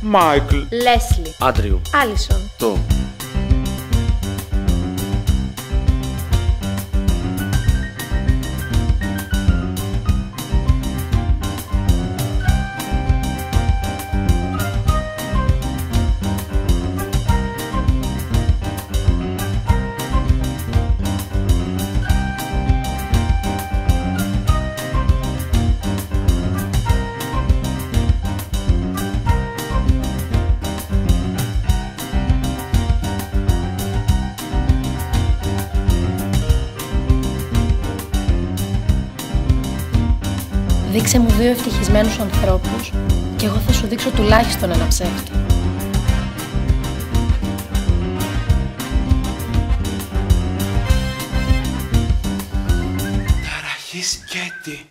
Μάικλ. Λέσλι. Άντριου. Άλισον. Το. Δείξε μου δύο ευτυχισμένους ανθρώπους και εγώ θα σου δείξω τουλάχιστον ένα ψεύτη. Ταραχής σκέτη.